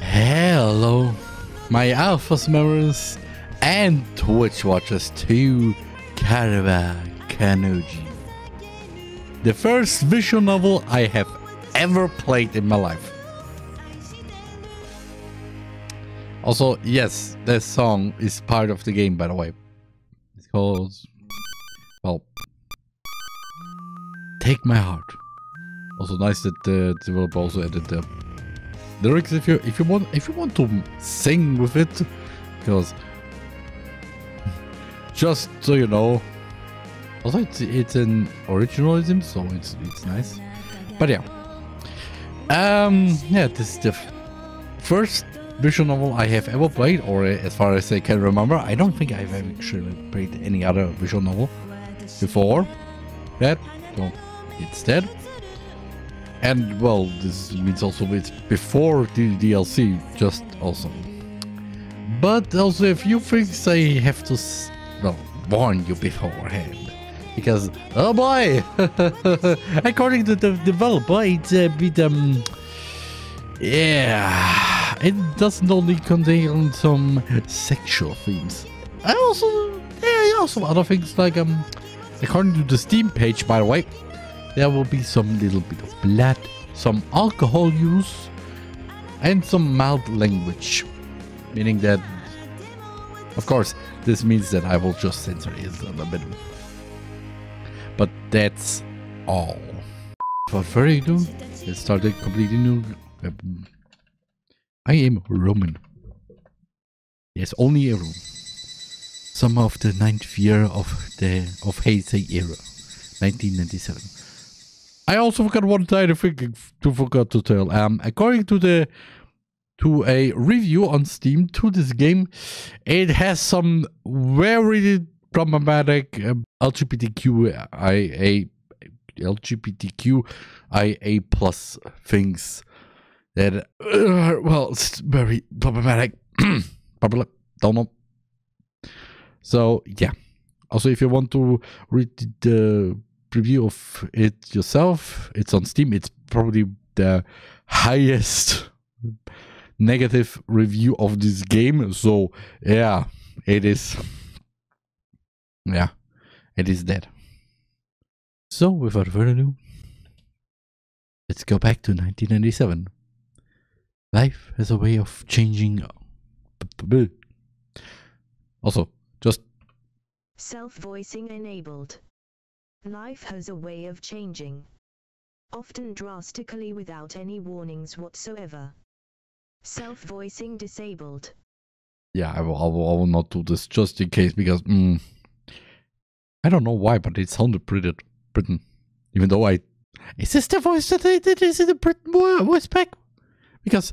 Hello, my Alphas members and Twitch watchers to Karawa Kanoji. The first visual novel I have ever played in my life. Also, yes, this song is part of the game, by the way. It's called, well, Take My Heart. Also nice that uh, the developer also added the lyrics if you if you want if you want to sing with it, because just so you know. Also, it's it's an originalism, so it's it's nice. But yeah, um, yeah, this is the first visual novel I have ever played, or as far as I can remember. I don't think I've actually played any other visual novel before that. So it's dead. And well, this means also it's before the DDLC, just also. But also a few things I have to well, warn you beforehand. Because, oh boy! According to the developer, it's a bit, um... Yeah... It doesn't only contain some sexual themes. I also... Yeah, also other things like, um... According to the Steam page, by the way, there will be some little bit of blood, some alcohol use, and some mild language. Meaning that, of course, this means that I will just censor it a little bit. But that's all. Without further ado, let's start a completely new... Um, I am Roman. Yes, only a Roman. Summer of the ninth year of the of Heisei era, 1997. I also forgot one tiny thing to forgot to tell. Um, according to the to a review on Steam to this game, it has some very problematic um, LGBTQIA LGBTQIA plus things that uh, well, it's very problematic. Probably don't know. So yeah. Also, if you want to read the review of it yourself. It's on Steam. It's probably the highest negative review of this game. So yeah, it is. Yeah, it is dead. So without further ado, let's go back to 1997. Life has a way of changing. Also, just self-voicing enabled. Life has a way of changing. Often drastically without any warnings whatsoever. Self-voicing disabled. Yeah, I will, I will, I will not do this just in case because mm, I don't know why, but it sounded pretty Britain. Even though I is this the voice that I did? Is it the Britain voice pack? Because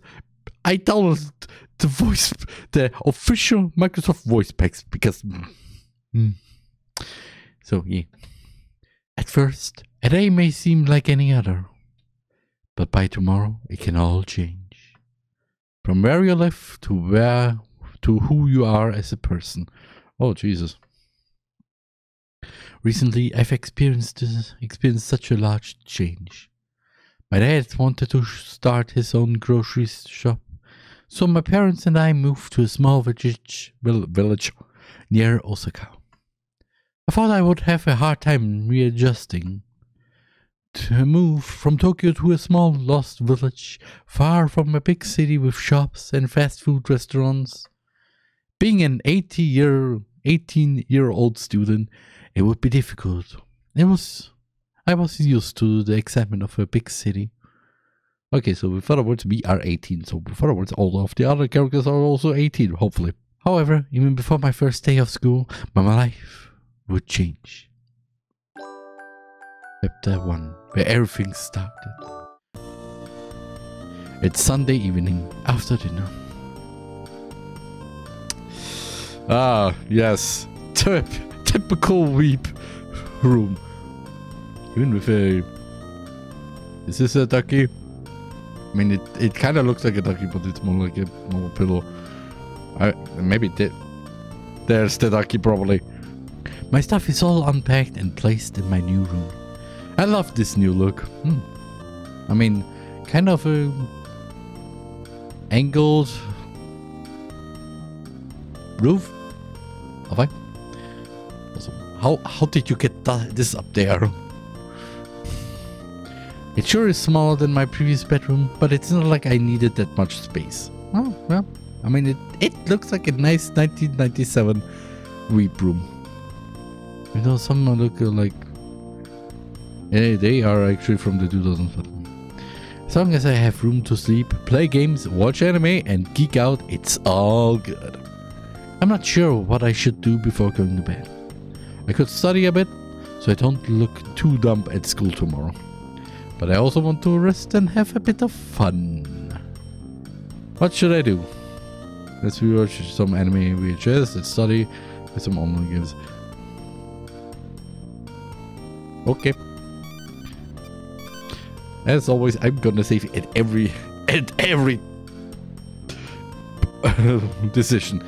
I downloaded the voice, the official Microsoft voice packs because. Mm, so yeah. At first, a day may seem like any other, but by tomorrow it can all change. From where you live to where to who you are as a person. Oh Jesus. Recently I've experienced experienced such a large change. My dad wanted to start his own grocery shop, so my parents and I moved to a small village, village near Osaka. I thought I would have a hard time readjusting. To move from Tokyo to a small lost village, far from a big city with shops and fast food restaurants. Being an 80 year, 18 year old student, it would be difficult. It was, I was used to the excitement of a big city. Okay, so with other words, we are 18. So with other words, all of the other characters are also 18, hopefully. However, even before my first day of school, my life would change. Chapter 1 Where everything started. It's Sunday evening after dinner. Ah, yes. Tip, typical weep room. Even with a... Is this a ducky? I mean, it, it kind of looks like a ducky, but it's more like a normal pillow. I, maybe it did. There's the ducky, probably. My stuff is all unpacked and placed in my new room. I love this new look. Hmm. I mean, kind of a angled roof. Awesome. How how did you get this up there? It sure is smaller than my previous bedroom, but it's not like I needed that much space. Oh, well, I mean, it, it looks like a nice 1997 weep room. You know, some look like... Yeah, they are actually from the 2000s. As long as I have room to sleep, play games, watch anime, and geek out, it's all good. I'm not sure what I should do before going to bed. I could study a bit, so I don't look too dumb at school tomorrow. But I also want to rest and have a bit of fun. What should I do? Let's rewatch some anime VHS, let's study with some online games. Okay. As always, I'm gonna save at every at every decision.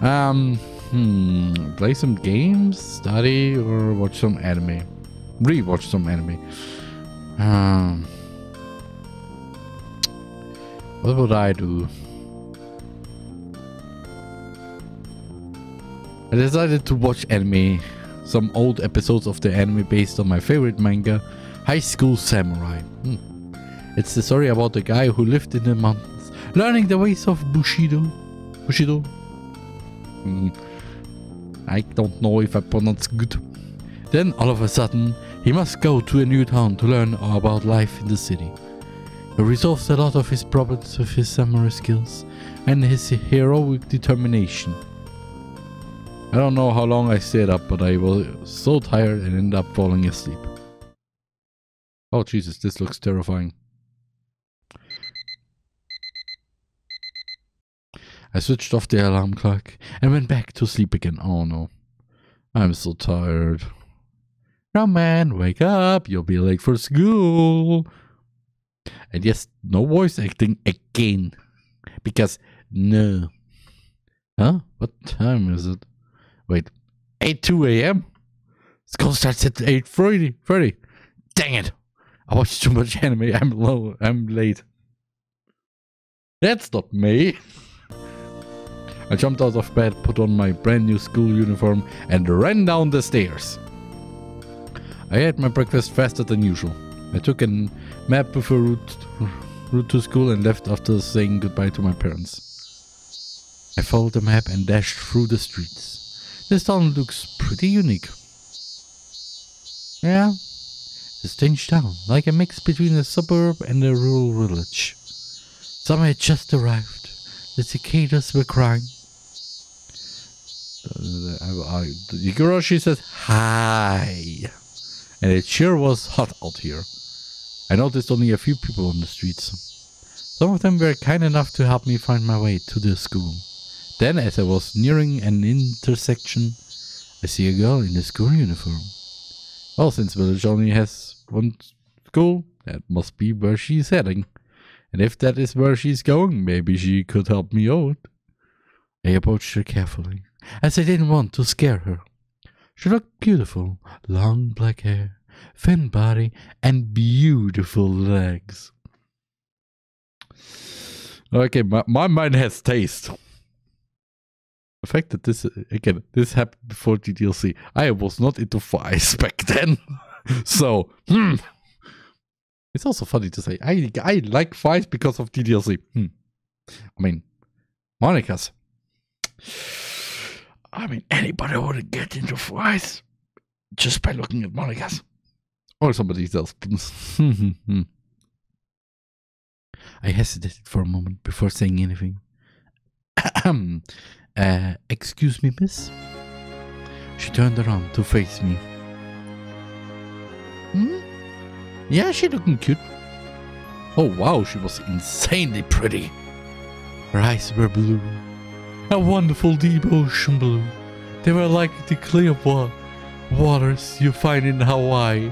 Um hmm play some games, study, or watch some anime. Rewatch some anime. Um, what would I do? I decided to watch anime, some old episodes of the anime based on my favorite manga, High School Samurai. Hmm. It's the story about a guy who lived in the mountains, learning the ways of Bushido. Bushido? Hmm. I don't know if I pronounce good. Then all of a sudden, he must go to a new town to learn about life in the city. He resolves a lot of his problems with his samurai skills and his heroic determination. I don't know how long I stayed up, but I was so tired and ended up falling asleep. Oh Jesus, this looks terrifying. I switched off the alarm clock and went back to sleep again. Oh no. I'm so tired. Come man, wake up, you'll be late for school. And yes, no voice acting again. Because no. Huh? What time is it? Wait, 8 2 a.m.? School starts at 8 30. 30. Dang it. I watched too much anime. I'm low. I'm late. That's not me. I jumped out of bed, put on my brand new school uniform, and ran down the stairs. I ate my breakfast faster than usual. I took a map before route, route to school and left after saying goodbye to my parents. I followed the map and dashed through the streets. This town looks pretty unique. Yeah, a strange town, like a mix between a suburb and a rural village. Summer had just arrived. The cicadas were crying. Uh, Higurashi says, Hi and it sure was hot out here. I noticed only a few people on the streets. Some of them were kind enough to help me find my way to the school. Then, as I was nearing an intersection, I see a girl in a school uniform. Well, since village only has one school, that must be where she's heading. And if that is where she's going, maybe she could help me out. I approached her carefully, as I didn't want to scare her. She looked beautiful, long black hair, thin body, and beautiful legs. Okay, my, my mind has taste. The fact that this, again, this happened before DDLC, I was not into flies back then. so, hmm. It's also funny to say, I, I like fights because of DDLC. Hmm. I mean, Monika's. I mean, anybody would get into fights just by looking at Monika's or somebody else. I hesitated for a moment before saying anything. uh, excuse me, miss? She turned around to face me. Hmm? Yeah, she looking cute. Oh wow, she was insanely pretty. Her eyes were blue, a wonderful deep ocean blue. They were like the clear wa waters you find in Hawaii.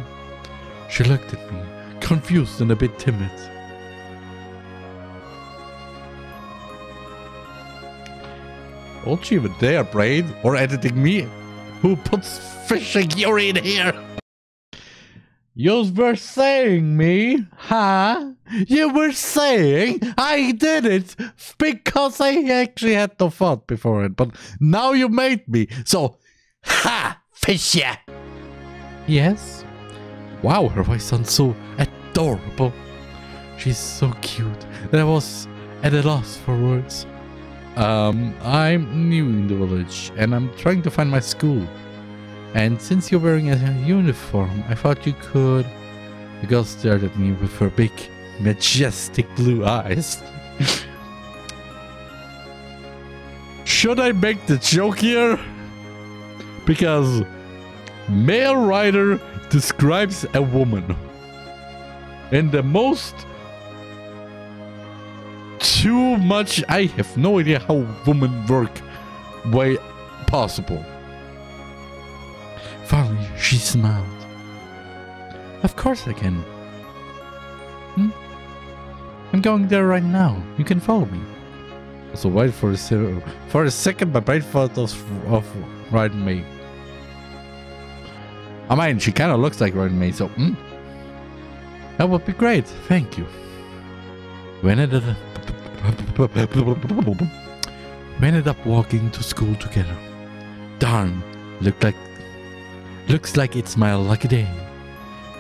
She looked at me, confused and a bit timid. Don't you even dare, Brain, or editing me. Who puts fishing urine here? You were saying me, huh? You were saying I did it because I actually had the thought before it, but now you made me. So, ha, Fisher. Yes. Wow, her voice sounds so adorable. She's so cute that I was at a loss for words. Um, I'm new in the village and I'm trying to find my school. And since you're wearing a uniform, I thought you could. The girl stared at me with her big, majestic blue eyes. Should I make the joke here? Because male writer describes a woman in the most too much I have no idea how women work way possible. Finally, she smiled. Of course I can. Hmm? I'm going there right now. You can follow me. So wait for a, for a second, but brain thought of, of Ryan May. I mean, she kind of looks like Ryan May, so hmm? that would be great. Thank you. We ended up, we ended up walking to school together. Darn, looked like looks like it's my lucky day.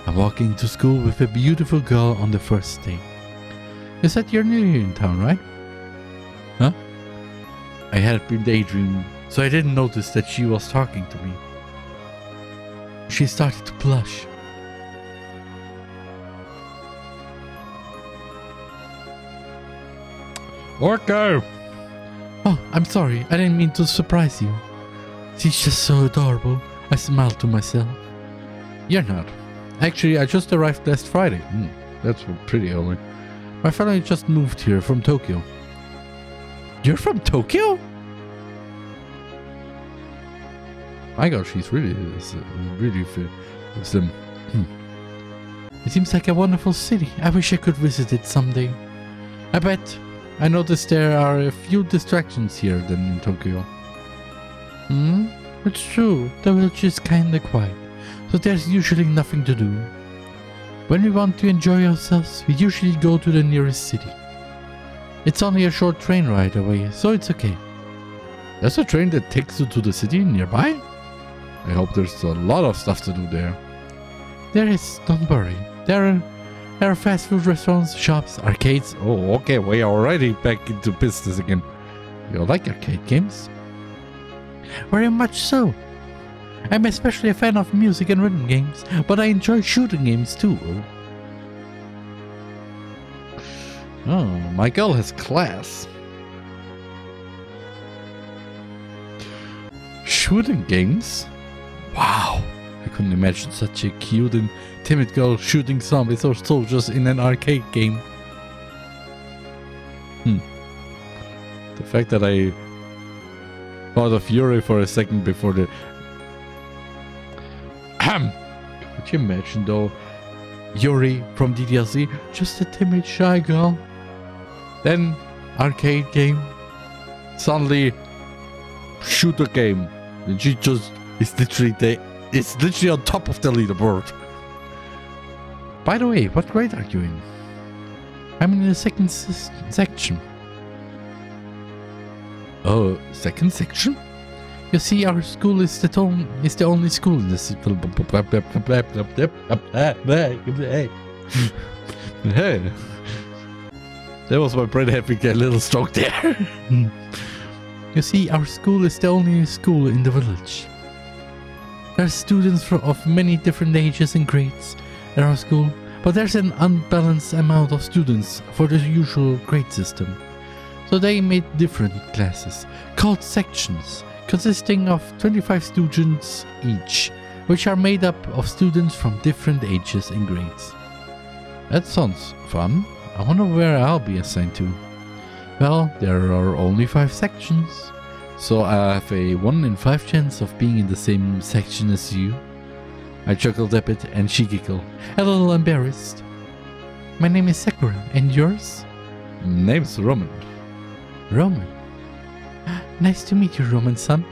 I'm walking to school with a beautiful girl on the first day. You said you're new here in town, right? Huh? I had been daydreaming, so I didn't notice that she was talking to me. She started to blush. Okay. Oh, I'm sorry. I didn't mean to surprise you. She's just so adorable. I smiled to myself. You're not. Actually, I just arrived last Friday. Hmm, that's pretty early. My family just moved here from Tokyo. You're from Tokyo? My gosh, she's really, really slim. Hmm. It seems like a wonderful city. I wish I could visit it someday. I bet. I noticed there are a few distractions here than in Tokyo. Hmm? It's true, the village is kinda quiet, so there's usually nothing to do. When we want to enjoy ourselves, we usually go to the nearest city. It's only a short train ride away, so it's okay. There's a train that takes you to the city nearby? I hope there's a lot of stuff to do there. There is, don't worry. There are, there are fast food restaurants, shops, arcades. Oh, okay, we are already back into business again. You like arcade games? Very much so. I'm especially a fan of music and rhythm games, but I enjoy shooting games too. Oh, my girl has class. Shooting games? Wow, couldn't imagine such a cute and timid girl shooting zombies or soldiers in an arcade game. Hmm. The fact that I thought of Yuri for a second before the. Ahem. Could you imagine though? Yuri from DDLC, just a timid, shy girl. Then arcade game. Suddenly shooter game. And she just is literally the it's literally on top of the leaderboard. By the way, what grade are you in? I'm in the second section. Oh, second section? You see, our school is the, tom- is the only school in city. hey. That was my brain having a little stroke there. you see, our school is the only school in the village. There are students of many different ages and grades at our school, but there's an unbalanced amount of students for the usual grade system. So they made different classes, called sections, consisting of 25 students each, which are made up of students from different ages and grades. That sounds fun. I wonder where I'll be assigned to. Well, there are only 5 sections, so I have a 1 in 5 chance of being in the same section as you. I chuckled a bit and she giggled, a little embarrassed. My name is Sakura, and yours? Name's Roman. Roman. Nice to meet you, Roman son.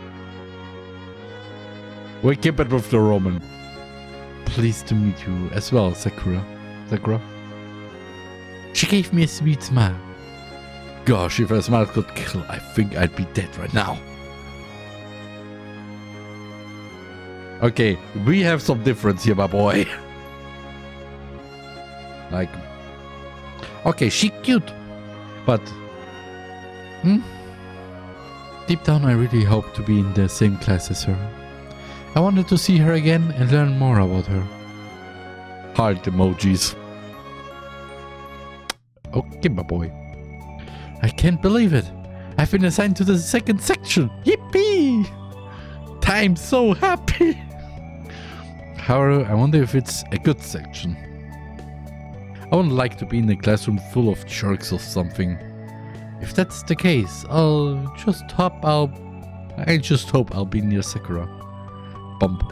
We keep it with the Roman. pleased to meet you as well, Sakura. Sakura. She gave me a sweet smile. Gosh, if a smile could kill, I think I'd be dead right now. Okay, we have some difference here, my boy. like, okay, she cute, but hmm? deep down, I really hope to be in the same class as her. I wanted to see her again and learn more about her. Heart emojis. Okay, my boy. I can't believe it. I've been assigned to the second section. Yippee! I'm so happy. However, I wonder if it's a good section. I wouldn't like to be in a classroom full of jerks or something. If that's the case, I'll just hope I'll... I just hope I'll be near Sakura. Bump.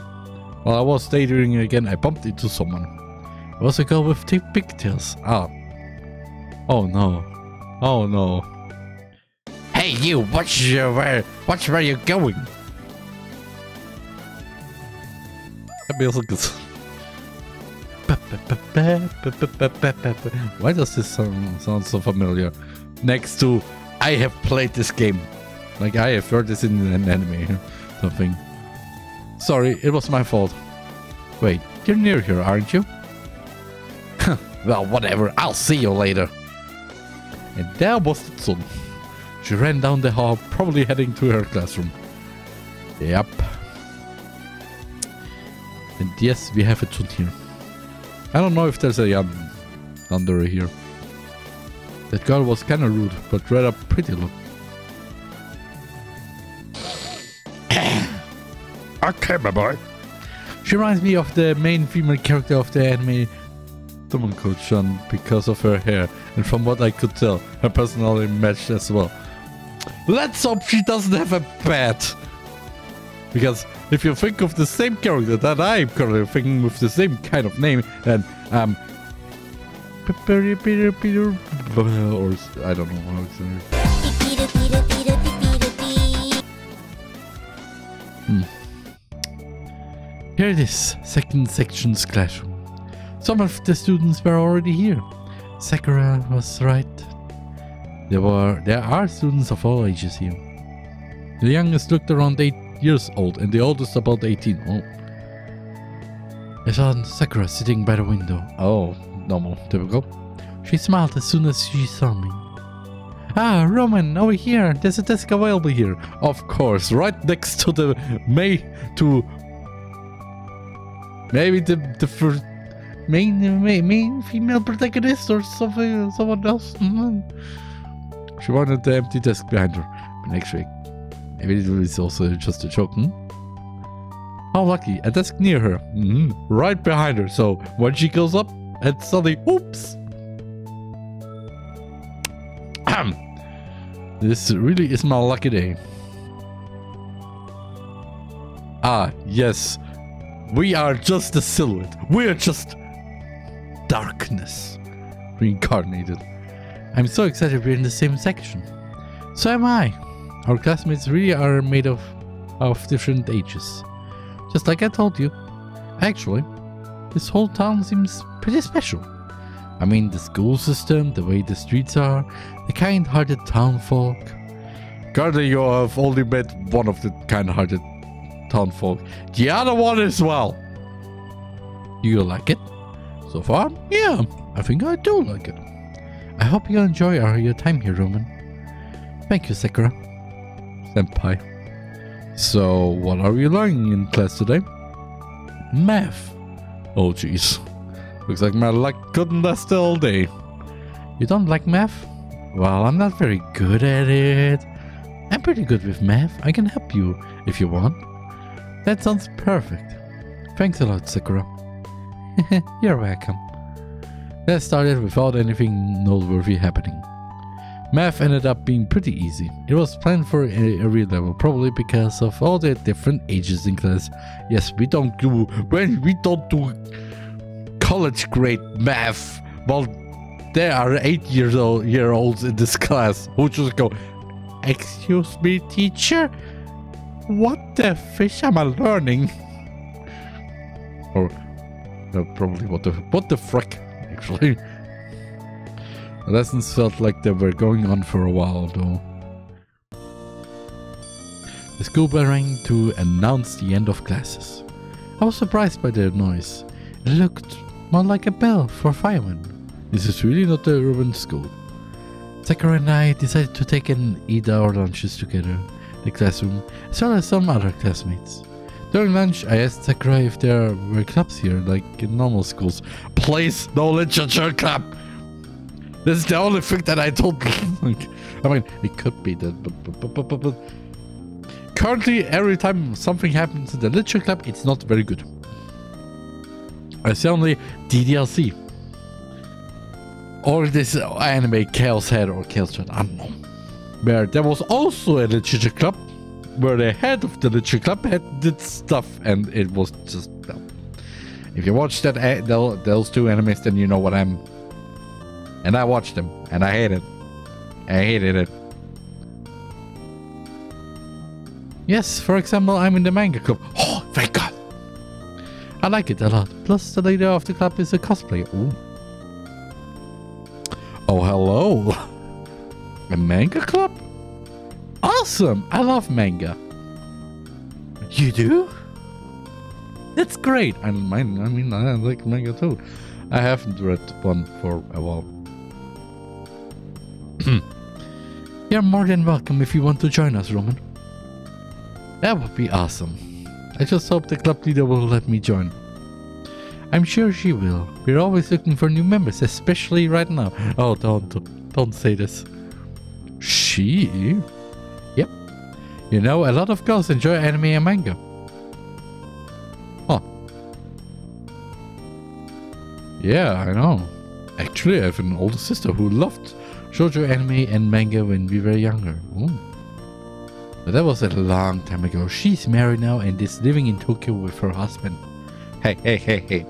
While I was daydreaming again, I bumped into someone. It was a girl with thick pigtails. Ah. Oh no. Oh no. Hey you, watch your where watch where you're going. That feels like. Why does this sound, sound so familiar? Next to I have played this game. Like I have heard this in an anime something. Sorry, it was my fault. Wait, you're near here, aren't you? well, whatever. I'll see you later. And there was the Tsun. She ran down the hall, probably heading to her classroom. Yep. And yes, we have a Tsun here. I don't know if there's a um, Thunder here. That girl was kinda rude, but rather pretty look. okay, my boy. She reminds me of the main female character of the anime Tomoko-chan because of her hair, and from what I could tell, her personality matched as well. Let's hope she doesn't have a pet! Because if you think of the same character that I'm currently thinking with the same kind of name, then, um... Or I don't know how it's Hmm. Here it is, second section's classroom. Some of the students were already here. Sakura was right. There were there are students of all ages here. The youngest looked around 8 years old and the oldest about 18. Oh. I saw Sakura sitting by the window. Oh, normal, typical. She smiled as soon as she saw me. Ah, Roman, over here. There's a desk available here. Of course, right next to the May to maybe the the first main main, female protagonist or something someone else. Mm. She wanted the empty desk behind her. But week, maybe it was also just a joke. Hmm? How lucky! A desk near her, hmm right behind her. So when she goes up, and suddenly, oops! This really is my lucky day. Ah, yes. We are just a silhouette. We are just darkness reincarnated. I'm so excited we're in the same section. So am I. Our classmates really are made of, of different ages. Just like I told you. Actually, this whole town seems pretty special. I mean, the school system, the way the streets are, the kind-hearted townfolk. Currently, you have only met one of the kind-hearted townfolk. The other one as well. You like it? So far? Yeah, I think I do like it. I hope you enjoy our, your time here, Roman. Thank you, Sakura. Senpai. So, what are you learning in class today? Math. Oh, jeez. Looks like my luck couldn't last all day. You don't like math? Well, I'm not very good at it. I'm pretty good with math. I can help you if you want. That sounds perfect. Thanks a lot, Sakura. You're welcome. That started without anything noteworthy happening. Math ended up being pretty easy. It was planned for every level, probably because of all the different ages in class. Yes, we don't do when we don't do college grade math. Well, there are eight years old year olds in this class who just go, "Excuse me, teacher, what the fish am I learning?" Or probably what the what the frick, actually. The lessons felt like they were going on for a while, though. The school bell rang to announce the end of classes. I was surprised by the noise. It looked more like a bell for firemen. This is really not the urban school. Sakura and I decided to take and eat our lunches together the classroom, as well as some other classmates. During lunch, I asked Sakura if there were clubs here, like in normal schools. Please, no literature club! This is the only thing that I like, I mean, it could be that, but, but, but, currently, every time something happens in the literature club, it's not very good. I only DDLC. Or this anime Chaos Head or Chaos Chat, I don't know. Where there was also a literature club where the head of the literature club had did stuff and it was just if you watch that those two animes then you know what I'm and I watched them and I hated it. I hated it. Yes, for example, I'm in the manga club. Oh, thank God. I like it a lot. Plus, the leader of the club is a cosplayer. Ooh. Oh, hello. A manga club? Awesome. I love manga. You do? That's great. I mean, I mean, I like manga too. I haven't read one for a while. You're more than welcome if you want to join us, Roman. That would be awesome. I just hope the club leader will let me join. I'm sure she will. We're always looking for new members, especially right now. Oh, don't, don't say this. She? You know, a lot of girls enjoy anime and manga. Huh. Yeah, I know. Actually, I have an older sister who loved shoujo anime and manga when we were younger. Ooh. But that was a long time ago. She's married now and is living in Tokyo with her husband. Hey, hey, hey, hey.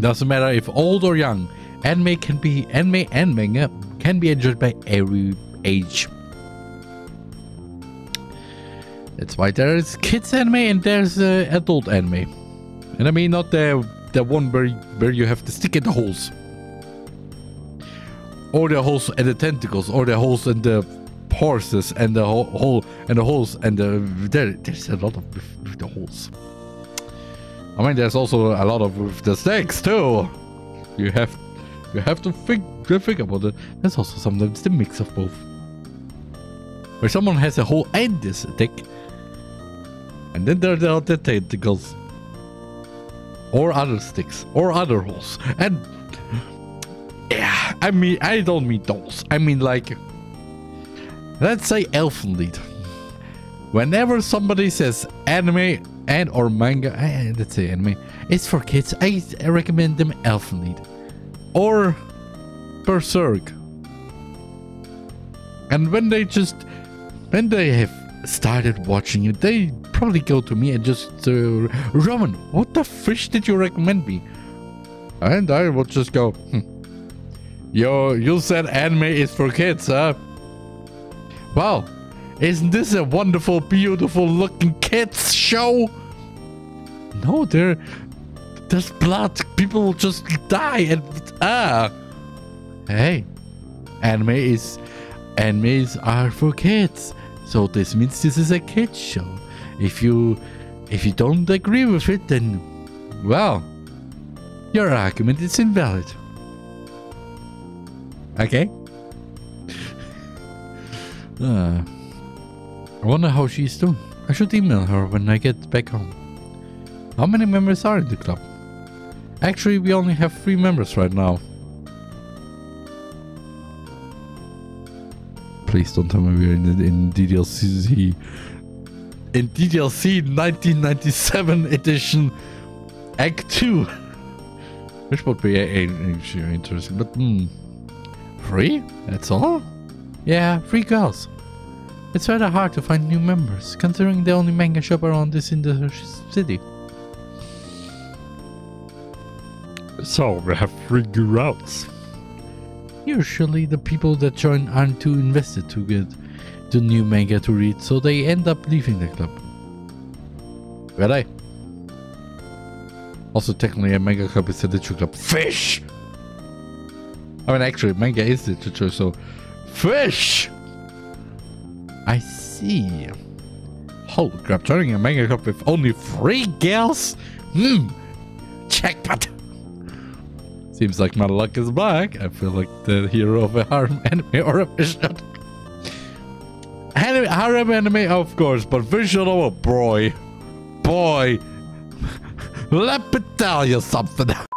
Doesn't matter if old or young. Anime can be anime and manga can be enjoyed by every age. That's why there is kids anime and there's uh, adult anime. And I mean not the the one where where you have to stick in the holes or the holes and the tentacles, or the holes and the horses and the hole and the holes and the there, there's a lot of with, the holes. I mean, there's also a lot of with the snakes too. You have you have to think think about it. There's also sometimes the mix of both, where someone has a hole and this dick, and then there are the tentacles, or other sticks, or other holes, and yeah, I mean, I don't mean those. I mean, like, let's say Elfenlied. Whenever somebody says anime and or manga, eh, let's say anime, it's for kids, I recommend them Elfenlied. Or Berserk. And when they just, when they have started watching it, they probably go to me and just, uh, Roman, what the fish did you recommend me? And I will just go, hmm, Yo, you said anime is for kids, huh? Wow, isn't this a wonderful, beautiful looking kids show? No, there, there's blood. People just die and ah. Hey, anime is, animes are for kids. So this means this is a kids show. If you, if you don't agree with it, then, well, your argument is invalid. Okay. Uh, I wonder how she's doing. I should email her when I get back home. How many members are in the club? Actually, we only have three members right now. Please don't tell me we're in, in. In DDLC 1997 edition, Act 2. Which would be interesting, but hmm. Free? That's all? Yeah, free girls. It's rather hard to find new members, considering the only manga shop around is in the city. So, we have free girls. Usually the people that join aren't too invested to get the new manga to read, so they end up leaving the club. Really? Also, technically, a manga cup is a literature club. Fish! I mean, actually, manga is literature, so fish! I see. Holy crap, turning a manga cup with only three girls? Hmm. Checkpot! Seems like my luck is back. I feel like the hero of a harem anime or a vision. Harem anime, of course, but visual boy. Boy. Let me tell you something.